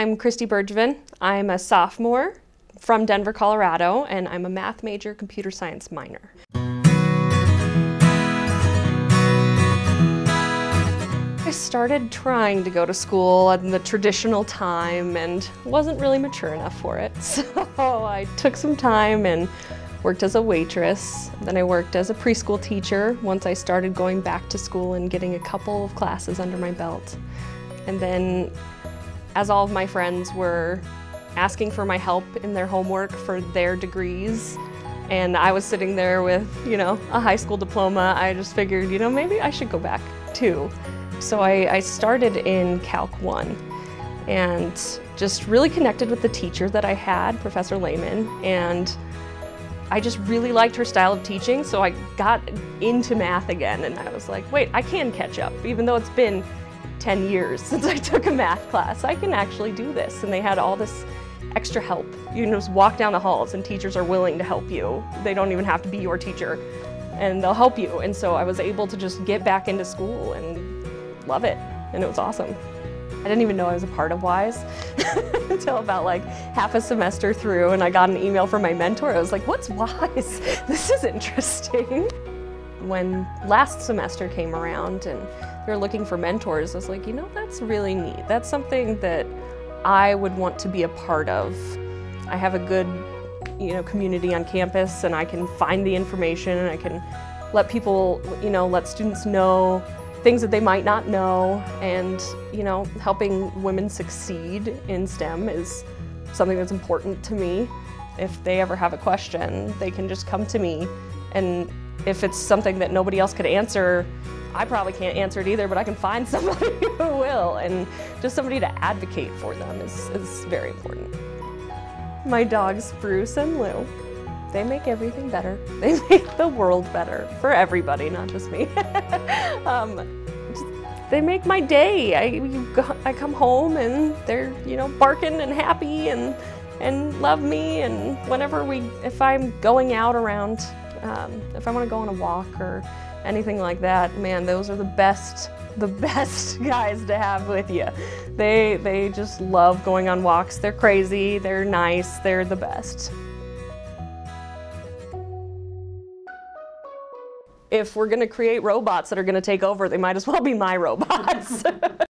I'm Christy Bergevin. I'm a sophomore from Denver, Colorado, and I'm a math major, computer science minor. I started trying to go to school in the traditional time and wasn't really mature enough for it. So I took some time and worked as a waitress. Then I worked as a preschool teacher once I started going back to school and getting a couple of classes under my belt. And then as all of my friends were asking for my help in their homework for their degrees, and I was sitting there with, you know, a high school diploma, I just figured, you know, maybe I should go back too. So I, I started in Calc 1 and just really connected with the teacher that I had, Professor Lehman, and I just really liked her style of teaching, so I got into math again, and I was like, wait, I can catch up, even though it's been 10 years since I took a math class. I can actually do this, and they had all this extra help. You can just walk down the halls, and teachers are willing to help you. They don't even have to be your teacher, and they'll help you, and so I was able to just get back into school and love it, and it was awesome. I didn't even know I was a part of WISE until about like half a semester through and I got an email from my mentor. I was like, what's WISE? This is interesting. When last semester came around and they're looking for mentors, I was like, you know, that's really neat. That's something that I would want to be a part of. I have a good you know, community on campus and I can find the information and I can let people, you know, let students know things that they might not know and you know helping women succeed in STEM is something that's important to me. If they ever have a question, they can just come to me and if it's something that nobody else could answer, I probably can't answer it either, but I can find somebody who will and just somebody to advocate for them is, is very important. My dogs Bruce and Lou. They make everything better. They make the world better for everybody, not just me. um, they make my day. I, I come home and they're, you know, barking and happy and, and love me. And whenever we, if I'm going out around, um, if I want to go on a walk or anything like that, man, those are the best, the best guys to have with you. They, they just love going on walks. They're crazy, they're nice, they're the best. if we're going to create robots that are going to take over, they might as well be my robots.